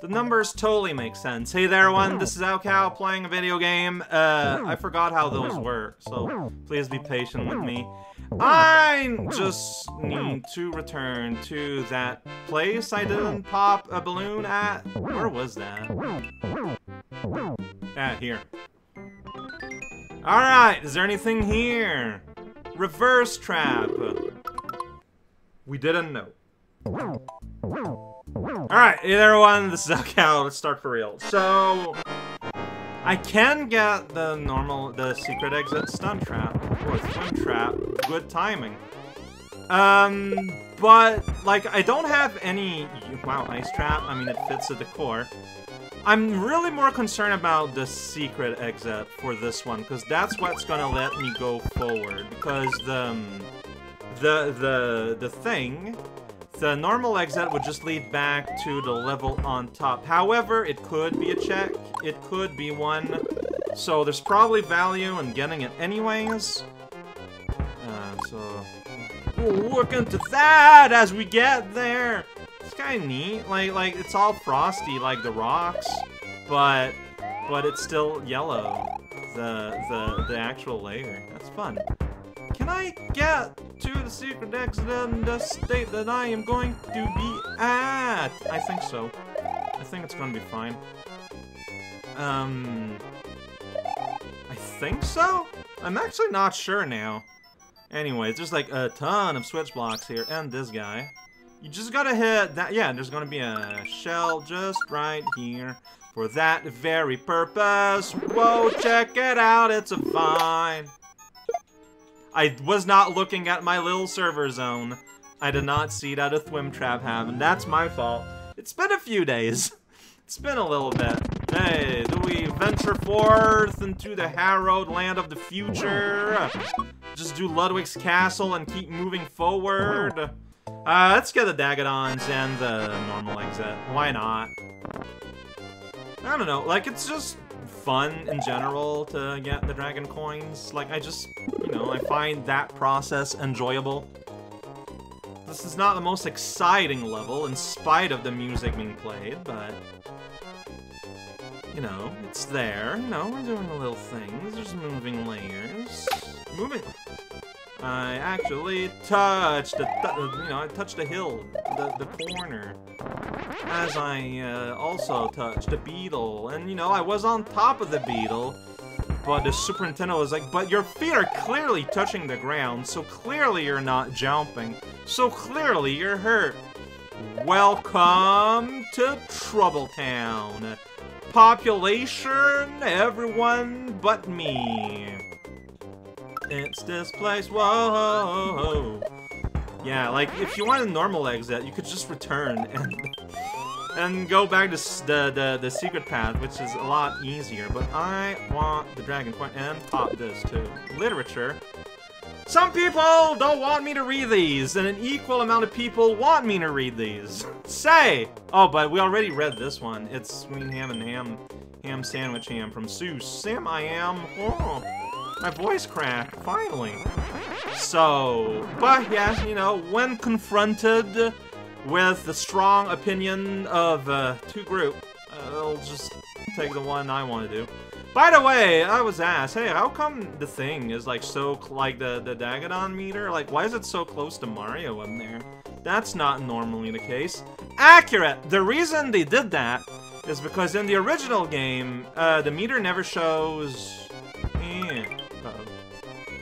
The numbers totally make sense. Hey there, one. This is raocow playing a video game. Uh, I forgot how those were, so please be patient with me. I just need to return to that place I didn't pop a balloon at. Where was that? Ah, here. Alright, is there anything here? Reverse trap. We didn't know. Alright, hey everyone, this is raocow, let's start for real. So, I can get the normal, the secret exit stun trap, or swim trap, good timing. Um, but, like, I don't have any, wow, ice trap, I mean, it fits the decor. I'm really more concerned about the secret exit for this one, because that's what's gonna let me go forward, because the, um, the, the, the thing the normal exit would just lead back to the level on top. However, it could be a check, it could be one, so there's probably value in getting it anyways. Uh, so, we'll look into that as we get there. It's kind of neat, like, like, it's all frosty like the rocks, but, but it's still yellow, the, the, the actual layer. That's fun. Can I get to the secret exit in the state that I am going to be at? I think so. I think it's gonna be fine. Um... I think so? I'm actually not sure now. Anyways, there's like a ton of switch blocks here, and this guy. You just gotta hit that- yeah, there's gonna be a shell just right here for that very purpose. Whoa, check it out, it's a vine. I was not looking at my little server zone. I did not see that a Thwimp Trap happened. That's my fault. It's been a few days. It's been a little bit. Hey, do we venture forth into the harrowed land of the future? Just do Ludwig's castle and keep moving forward? Uh, let's get the Dagadons and the normal exit. Why not? I don't know, like, it's just fun in general to get the dragon coins. Like, I just, you know, I find that process enjoyable. This is not the most exciting level, in spite of the music being played, but... You know, it's there. Know, we're doing little things. There's moving layers. Moving... I actually touched the, you know, I touched the hill, the, the corner, as I uh, also touched the beetle, and you know, I was on top of the beetle, but the Super Nintendo was like, but your feet are clearly touching the ground, so clearly you're not jumping, so clearly you're hurt. Welcome to Trouble Town. Population, everyone but me. It's this place, whoa! Yeah, like, if you want a normal exit, you could just return and and go back to the, the, the secret path, which is a lot easier. But I want the dragon point and pop this, too. Literature. Some people don't want me to read these, and an equal amount of people want me to read these. Say! Oh, but we already read this one. It's Swing Ham and Ham, Ham Sandwich Ham from Seuss. Sam I am. Oh. My voice cracked, finally. So, but yeah, you know, when confronted with the strong opinion of uh, two group, uh, I'll just take the one I want to do. By the way, I was asked, hey, how come the thing is like so, like the, the Dagadon meter? Like, why is it so close to Mario in there? That's not normally the case. Accurate! The reason they did that is because in the original game, uh, the meter never shows...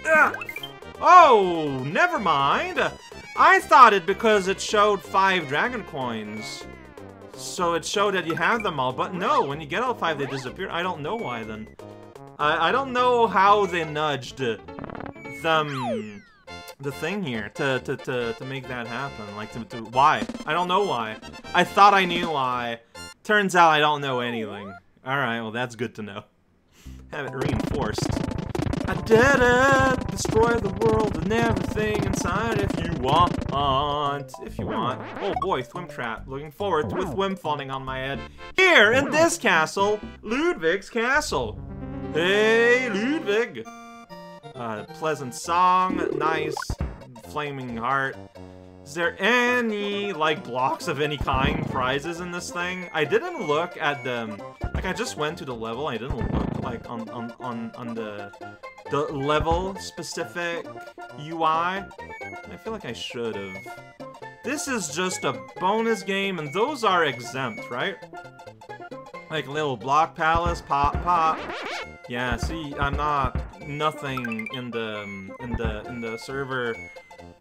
Uh -oh. oh, never mind. I thought it because it showed five dragon coins. So it showed that you have them all, but no, when you get all five, they disappear. I don't know why then. I, I don't know how they nudged them, the thing here to, to, to, to make that happen. Like, to, to, why? I don't know why. I thought I knew why. Turns out I don't know anything. Alright, well that's good to know. Have it reinforced. I did it! Destroy the world and everything inside if you want. If you want. Oh boy, Thwimp Trap. Looking forward a Thwimp falling on my head. Here, in this castle, Ludwig's castle. Hey, Ludwig! Uh, pleasant song, nice, flaming heart. Is there any, like, blocks of any kind prizes in this thing? I didn't look at the... Like, I just went to the level, I didn't look, like, on, on, on, on the, the level-specific UI. I feel like I should have. This is just a bonus game, and those are exempt, right? Like little block palace, pop, pop. Yeah, see, I'm not nothing in the in the in the server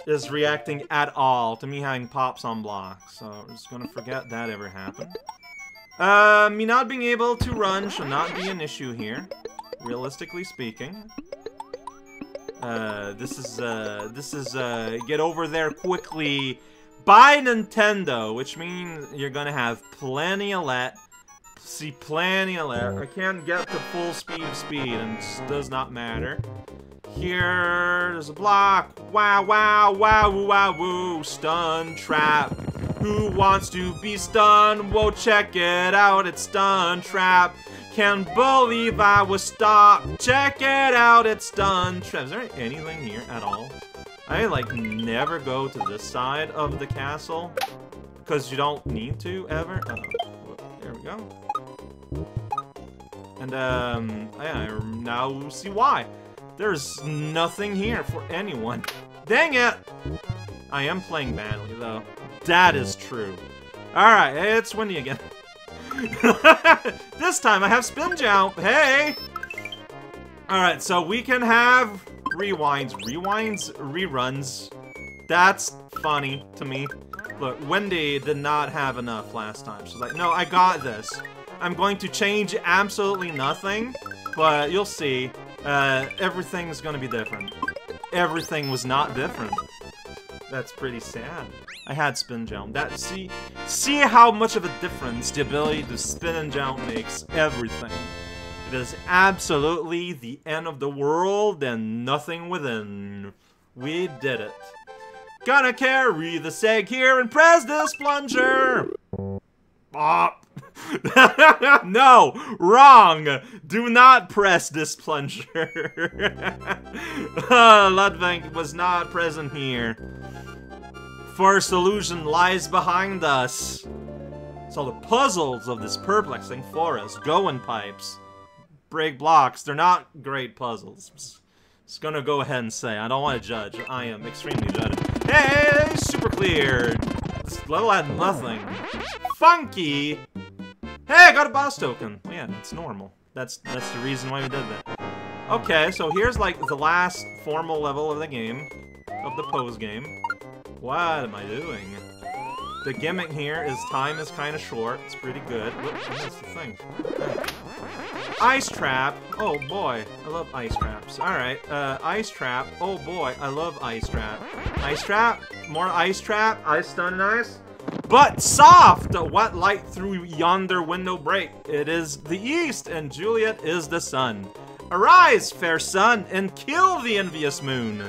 is reacting at all to me having pops on blocks. So I'm just gonna forget that ever happened. Uh, me not being able to run should not be an issue here, realistically speaking. Uh, this is, uh, this is, uh, get over there quickly. By Nintendo, which means you're gonna have plenty of let. See, plenty of let. I can't get to full speed of speed, and it does not matter. Here, there's a block. Wow, wow, wow, woo, wow, woo. Stun trap. Who wants to be stunned? Whoa, check it out. It's stun trap. Can't believe I was stopped. Check it out. It's done. trap. Is there anything here at all? I, like, never go to this side of the castle. Because you don't need to, ever. Uh. There we go. And, um, I now see why. There's nothing here for anyone. Dang it! I am playing badly, though. That is true. Alright, it's Wendy again. this time I have spin jump. Hey! Alright, so we can have rewinds. Rewinds? Reruns. That's funny to me. Look, Wendy did not have enough last time. She's like, no, I got this. I'm going to change absolutely nothing, but you'll see. Uh, everything's gonna be different. Everything was not different. That's pretty sad. I had spin jump. That see see how much of a difference the ability to spin and jump makes everything. It is absolutely the end of the world and nothing within. We did it. Gonna carry the seg here and press this plunger. Bop. no, wrong. Do not press this plunger. uh, Ludwig was not present here. First illusion lies behind us. So the puzzles of this perplexing forest, going pipes, break blocks, they're not great puzzles. Just gonna go ahead and say, I don't want to judge. I am extremely judged. Hey, super cleared. This level had nothing. Funky. Hey, I got a boss token. Yeah, that's normal. That's that's the reason why we did that. Okay, so here's like the last formal level of the game, of the pose game. What am I doing? The gimmick here is time is kind of short. It's pretty good. What's the thing? Ice trap. Oh boy, I love ice traps. All right, uh, ice trap. Oh boy, I love ice trap. Ice trap. More ice trap. Ice stun and ice. But soft! What light through yonder window break? It is the east, and Juliet is the sun. Arise, fair sun, and kill the envious moon.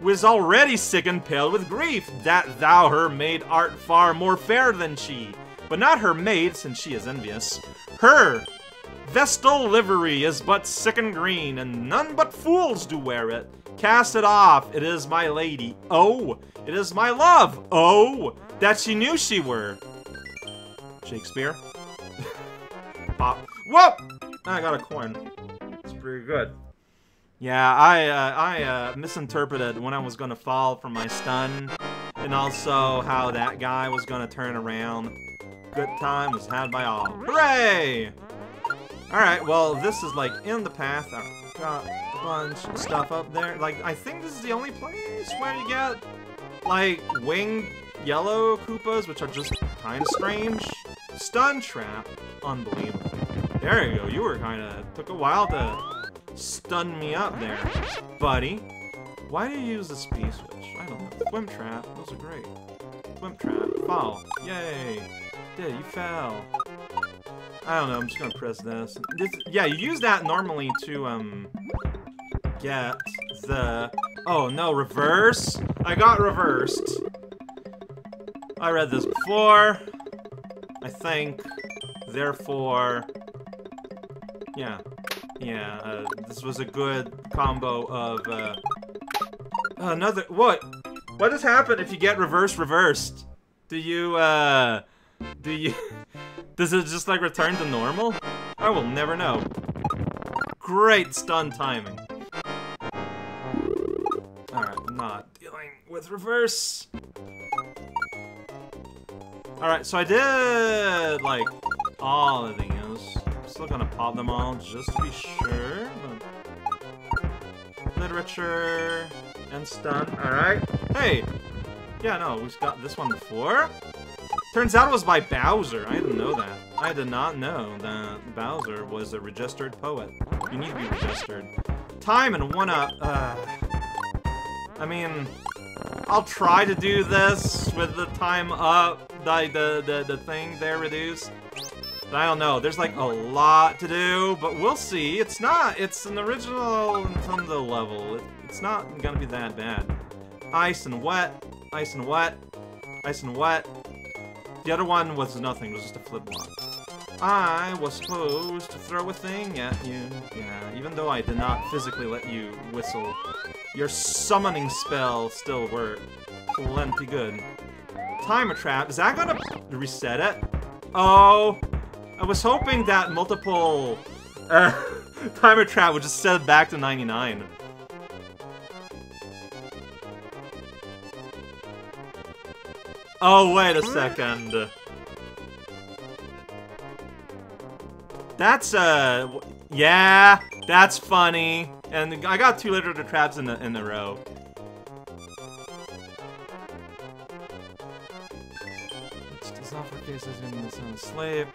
Was already sick and pale with grief, that thou her maid art far more fair than she. But not her maid, since she is envious. Her vestal livery is but sick and green, and none but fools do wear it. Cast it off, it is my lady. Oh, it is my love. Oh, that she knew she were. Shakespeare. Pop. Whoop! I got a coin. It's pretty good. Yeah, I uh, I uh, misinterpreted when I was gonna fall from my stun, and also how that guy was gonna turn around. Good time was had by all. Hooray! Alright, well, this is like in the path. I got a bunch of stuff up there. Like, I think this is the only place where you get, like, winged yellow Koopas, which are just kind of strange. Stun Trap. Unbelievable. There you go. You were kind of... Took a while to stun me up there, buddy. Why do you use the speed switch? I don't know. Swim Trap. Those are great. Swim Trap. Fall. Yay. Did you fell. I don't know. I'm just gonna press this. this. Yeah, you use that normally to, um... Get the... Oh, no. Reverse? I got reversed. I read this before. I think. Therefore... Yeah. Yeah, uh, this was a good combo of, uh... Another... What? What does happen if you get reverse reversed? Do you, uh... Do you... Does it just, like, return to normal? I will never know. Great stun timing. Alright, I'm not dealing with reverse. Alright, so I did, like, all of these. Still gonna pop them all just to be sure. Literature and stun. Alright. Hey! Yeah, no, we've got this one before. Turns out it was by Bowser. I didn't know that. I did not know that Bowser was a registered poet. You need to be registered. Time and one up. Uh, I mean, I'll try to do this with the time up, the, the, the, the thing there reduced. But I don't know, there's like a lot to do, but we'll see. It's not, it's an original Nintendo level. It, it's not gonna be that bad. Ice and wet, ice and wet, ice and wet. The other one was nothing, it was just a flip block. I was supposed to throw a thing at you. Yeah, even though I did not physically let you whistle, your summoning spell still worked. Plenty good. Timer trap, is that gonna reset it? Oh, I was hoping that multiple uh, timer trap would just set it back to 99. Oh, wait a second. That's, uh, yeah, that's funny. And I got two literature traps in the in the row. It's software cases in the slave.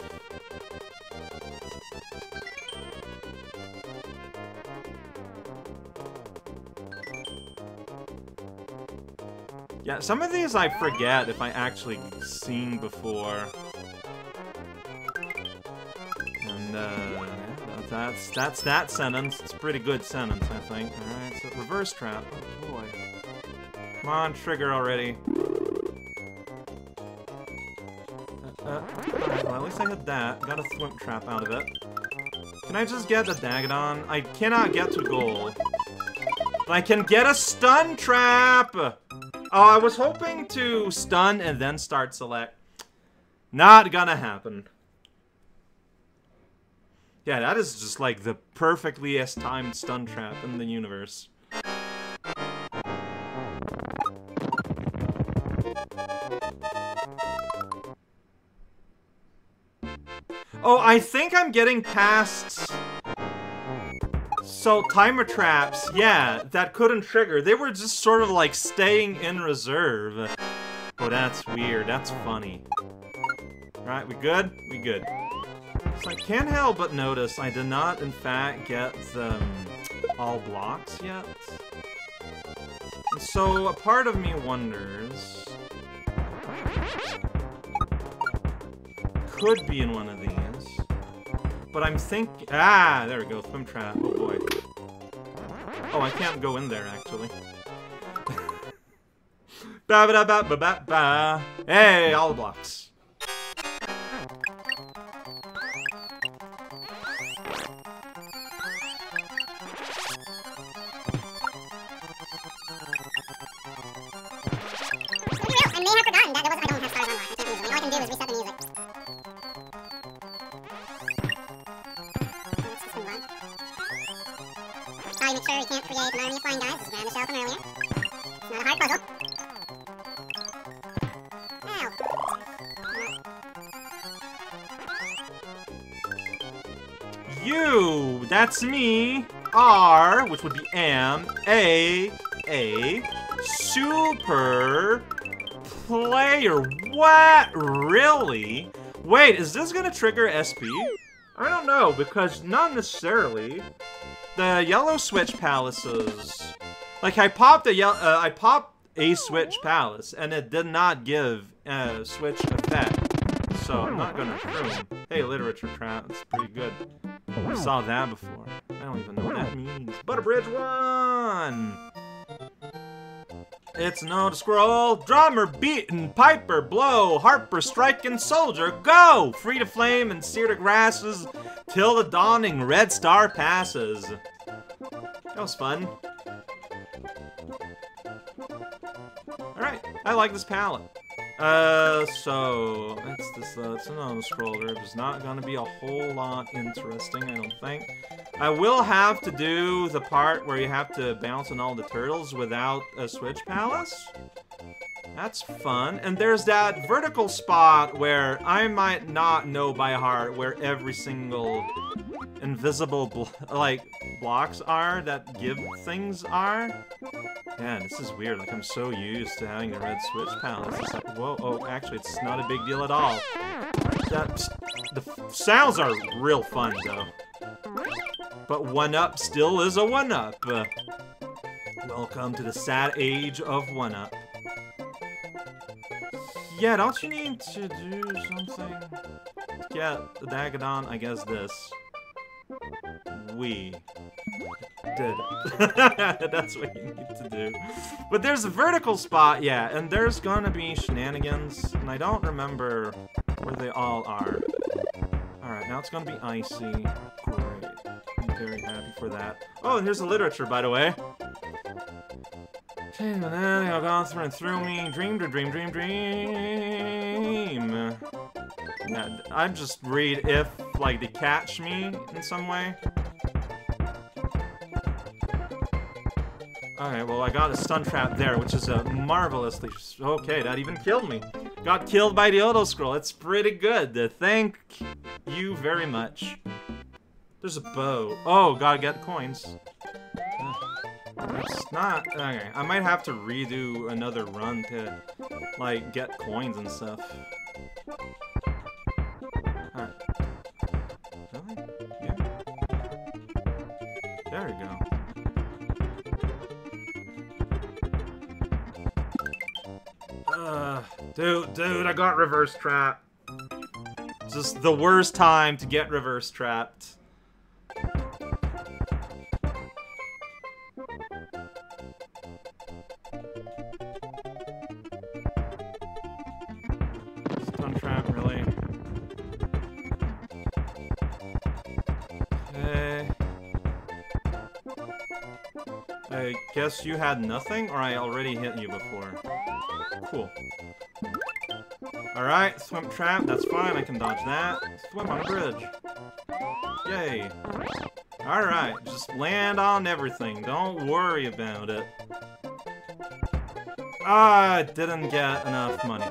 Yeah, some of these I forget if I actually seen before. uh, that's that's that sentence. It's a pretty good sentence, I think. Alright, so reverse trap. Oh boy. Come on, trigger already. Uh, uh, well at least I hit that. Got a swim trap out of it. Can I just get the Dagadon? I cannot get to goal. But I can get a stun trap! Oh, I was hoping to stun and then start select. Not gonna happen. Yeah, that is just like the perfectly timed stun trap in the universe. Oh, I think I'm getting past... So, timer traps, yeah, that couldn't trigger. They were just sort of like staying in reserve. Oh, that's weird. That's funny. Right, we good? We good. So I can't help but notice I did not, in fact, get the um, all blocks yet. so a part of me wonders... Could be in one of these. But I'm thinking... Ah, there we go, swim trap. Oh boy. Oh, I can't go in there, actually. ba ba ba ba ba ba. Hey, all the blocks. You, can't create larry flying guys as manashel from earlier not a hard puzzle u that's me. R, which would be am. A, A, super player. What? Really? Wait, is this gonna trigger SP? I don't know, because not necessarily. The yellow switch palaces. Like, I popped a yellow, uh, I popped a switch palace, and it did not give a switch effect. So I'm not gonna assume. Hey, literature trap, that's pretty good. I saw that before. I don't even know what that means. Butterbridge one! It's no to scroll. Drummer beating, piper blow, harper striking, soldier go! Free to flame and sear the grasses till the dawning red star passes. That was fun. Alright, I like this palette. Uh, so it's this. Uh, it's another scroller. There's not gonna be a whole lot interesting, I don't think. I will have to do the part where you have to bounce on all the turtles without a switch palace. That's fun. And there's that vertical spot where I might not know by heart where every single invisible bl like blocks are that give things are. Man, this is weird. Like I'm so used to having the red switch palace. It's like, whoa, oh, actually, it's not a big deal at all. That the sounds are real fun though. But one up still is a one up. Uh, welcome to the sad age of one up. Yeah, don't you need to do something? Yeah, the Dagadon, I guess this. We did That's what you need to do. But there's a vertical spot, yeah, and there's gonna be shenanigans, and I don't remember where they all are. Alright, now it's gonna be icy. Great. I'm very happy for that. Oh, and here's the literature, by the way. And then gone through and through me. Dream to dream, dream, dream. Yeah, I just read if, like, they catch me in some way. Alright, well, I got a stun trap there, which is a marvelously... Okay, that even killed me. Got killed by the auto scroll. It's pretty good. Thank you very much. There's a bow. Oh, gotta get coins. It's not... Okay, I might have to redo another run to, like, get coins and stuff. There we go. Dude, dude, I got reverse trapped. Just the worst time to get reverse trapped. Guess you had nothing, or I already hit you before? Cool. Alright, swim trap, that's fine, I can dodge that. Swim on a bridge. Yay. Alright, just land on everything, don't worry about it. Ah, I didn't get enough money.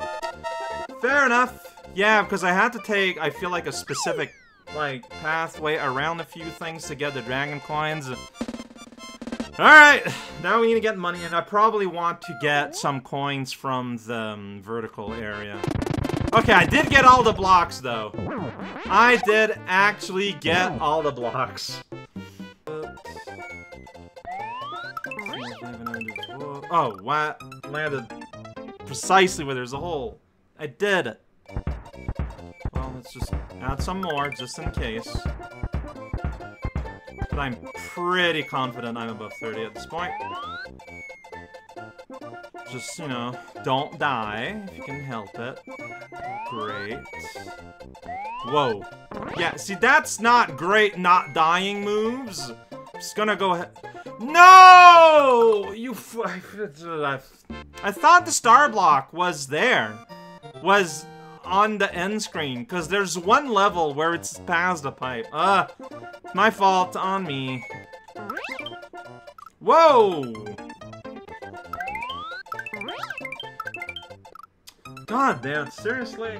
Fair enough. Yeah, because I had to take, I feel like a specific, like, pathway around a few things to get the dragon coins. Alright, now we need to get money, and I probably want to get some coins from the um, vertical area. Okay, I did get all the blocks, though. I did actually get all the blocks. Oh, what? Landed precisely where there's a hole. I did. Well, let's just add some more, just in case. But I'm pretty confident I'm above 30 at this point. Just, you know, don't die if you can help it. Great. Whoa. Yeah, see, that's not great not dying moves. Just gonna go ahead. No! You. I thought the star block was there. Was on the end screen, because there's one level where it's past the pipe. Uh, my fault on me. Whoa! God damn, seriously?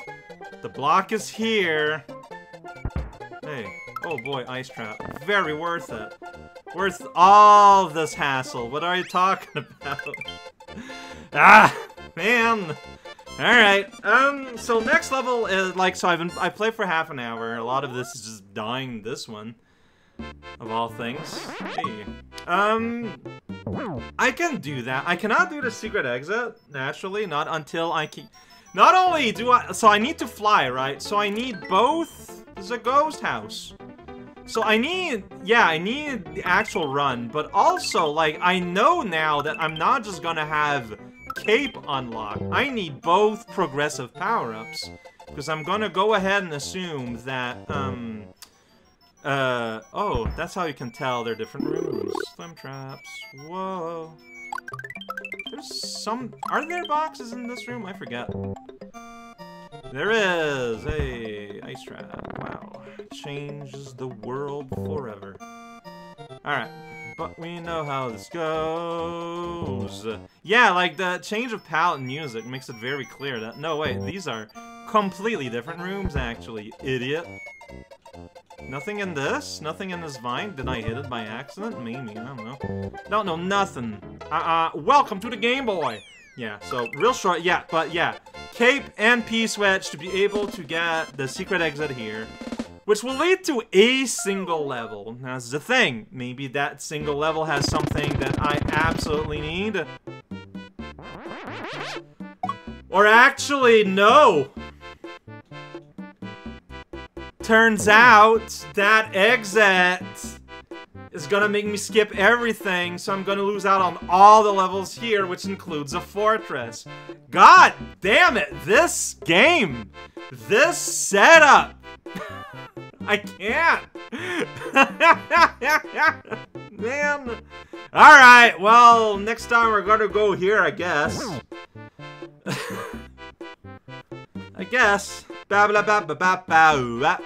Block is here. Hey. Oh, boy, ice trap. Very worth it. Worth all this hassle. What are you talking about? ah, man. Alright, um, so next level is, like, so I've been, I played for half an hour. A lot of this is just dying this one. Of all things. Hey. Um, I can do that. I cannot do the secret exit, naturally, not until I can... Not only do I... So I need to fly, right? So I need both the ghost house. So I need... Yeah, I need the actual run, but also, like, I know now that I'm not just gonna have cape unlocked. I need both progressive power-ups. Because I'm gonna go ahead and assume that, um... Uh, oh, that's how you can tell they're different rooms. Slime traps. Whoa. There's some... Are there boxes in this room? I forget. There is! Hey, ice trap. Wow. Changes the world forever. Alright. But we know how this goes. Yeah, like the change of palette and music makes it very clear that... No, wait, these are completely different rooms, actually, idiot. Nothing in this? Nothing in this vine? Did I hit it by accident? Maybe, I don't know. Don't know nothing. Uh-uh, welcome to the Game Boy! Yeah, so real short, yeah, but yeah. Cape and P-Switch to be able to get the secret exit here. Which will lead to a single level. That's the thing. Maybe that single level has something that I absolutely need. Or actually, no! Turns out that exit is gonna make me skip everything, so I'm gonna lose out on all the levels here, which includes a fortress. God damn it, this game! This setup! I can't! Man! Alright, well, next time we're gonna go here, I guess. I guess. Ba ba ba ba ba ba